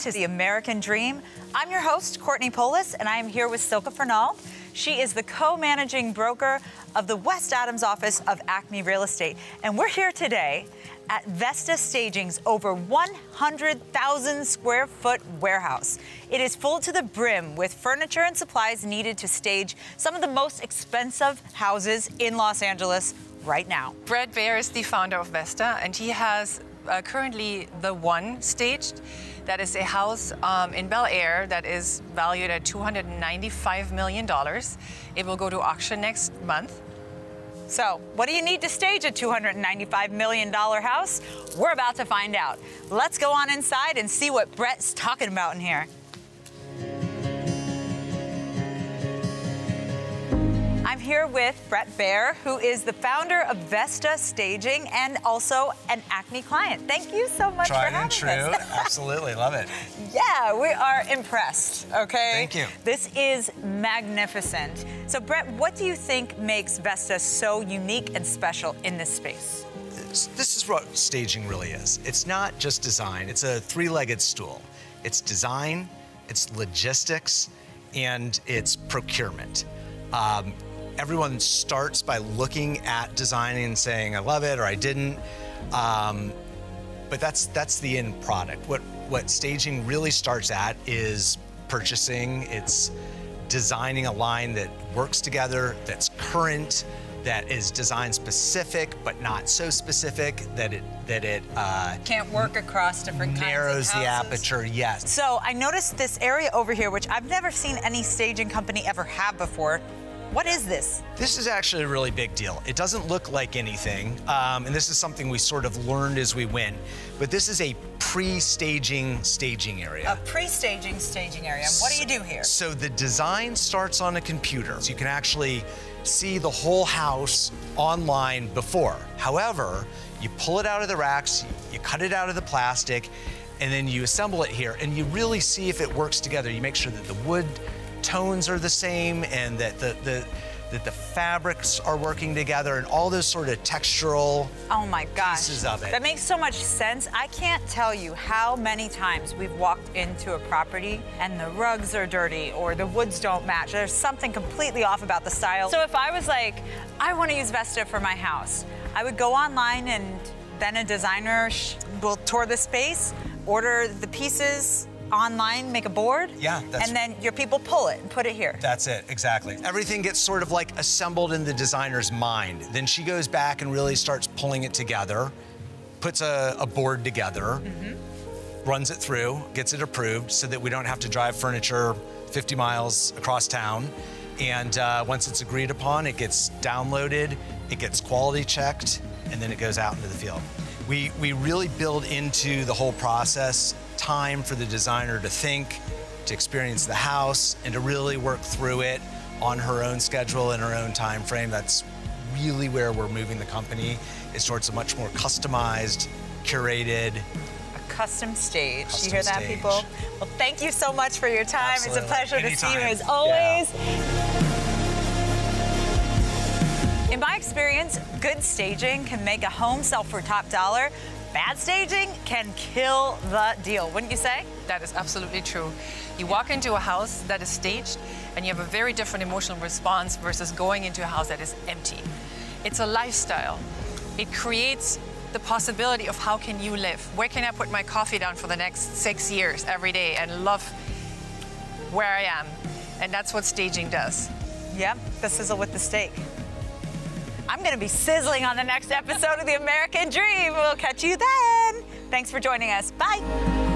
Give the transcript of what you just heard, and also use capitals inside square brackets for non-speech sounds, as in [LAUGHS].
to The American Dream. I'm your host, Courtney Poulos, and I am here with Silke Fernald. She is the co-managing broker of the West Adams office of Acme Real Estate. And we're here today at Vesta Staging's over 100,000 square foot warehouse. It is full to the brim with furniture and supplies needed to stage some of the most expensive houses in Los Angeles right now. Brett Baer is the founder of Vesta, and he has uh, currently the one staged. That is a house um, in Bel Air that is valued at $295 million. It will go to auction next month. So, what do you need to stage a $295 million house? We're about to find out. Let's go on inside and see what Brett's talking about in here. Here with Brett Baer, who is the founder of Vesta Staging and also an Acme client. Thank you so much Tried for having and true. [LAUGHS] Absolutely, love it. Yeah, we are impressed, okay? Thank you. This is magnificent. So, Brett, what do you think makes Vesta so unique and special in this space? This, is what staging really is. It's not just design, it's a three legged stool. It's design, it's logistics, and it's procurement. Um, everyone starts by looking at designing and saying, I love it or I didn't. Um, but that's that's the end product. What what staging really starts at is purchasing. It's designing a line that works together, that's current, that is design specific but not so specific that it that it uh, Can't work across different narrows the aperture. Yes. So, I noticed this area over here, which I've never seen any staging company ever have before. What is this? This is actually a really big deal. It doesn't look like anything, um, and this is something we sort of learned as we went. But this is a pre-staging staging area. A pre-staging staging area. What do you do here? So the design starts on a computer. So you can actually see the whole house online before. However, you pull it out of the racks, you cut it out of the plastic, and then you assemble it here, and you really see if it works together. You make sure that the wood tones are the same and that the, the that the fabrics are working together and all those sort of textural Oh my gosh. pieces of it. That makes so much sense. I can't tell you how many times we've walked into a property and the rugs are dirty or the woods don't match. There's something completely off about the style. So if I was like, I want to use Vesta for my house, I would go online and then a designer sh- will tour the space, order the pieces online, make a board. Yeah, And then your people pull it and put it here. That's it, exactly. Everything gets sort of like assembled in the designer's mind. Then she goes back and really starts pulling it together, puts a, a board together, runs it through, gets it approved so that we don't have to drive furniture 50 miles across town. And uh, once it's agreed upon, it gets downloaded, it gets quality checked, and then it goes out into the field. We, we really build into the whole process time for the designer to think, to experience the house, and to really work through it on her own schedule and her own time frame. That's really where we're moving the company is towards a much more customized, curated. A custom stage. Custom you hear that, stage. people? Well, thank you so much for your time. It's a pleasure to see you as always. Yeah. In my experience, good staging can make a home sell for top dollar. Bad staging can kill the deal, wouldn't you say? That is absolutely true. You walk into a house that is staged, and you have a very different emotional response versus going into a house that is empty. It's a lifestyle. It creates the possibility of how can you live? Where can I put my coffee down for the next six years every day and love where I am? And that's what staging does. Yep, the sizzle with the steak. I'm going to be sizzling on the next episode of The American Dream. We'll catch you then. Thanks for joining us. Bye.